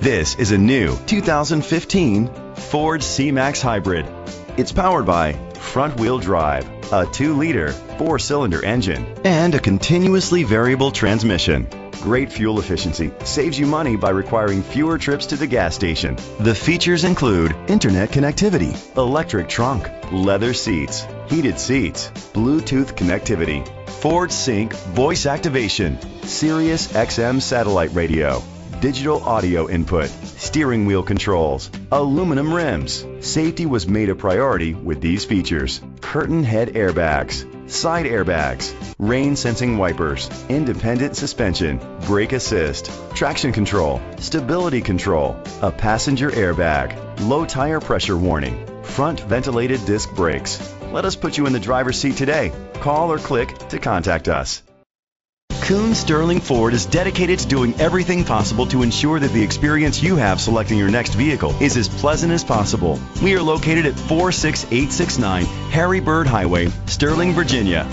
This is a new 2015 Ford C-Max Hybrid. It's powered by front-wheel drive, a 2-liter, 4-cylinder engine, and a continuously variable transmission. Great fuel efficiency saves you money by requiring fewer trips to the gas station. The features include internet connectivity, electric trunk, leather seats, heated seats, Bluetooth connectivity, Ford Sync voice activation, Sirius XM satellite radio, digital audio input, steering wheel controls, aluminum rims. Safety was made a priority with these features. Curtain head airbags, side airbags, rain sensing wipers, independent suspension, brake assist, traction control, stability control, a passenger airbag, low tire pressure warning, front ventilated disc brakes. Let us put you in the driver's seat today. Call or click to contact us. Koons Sterling Ford is dedicated to doing everything possible to ensure that the experience you have selecting your next vehicle is as pleasant as possible. We are located at 46869 Harry Byrd Highway, Sterling, Virginia.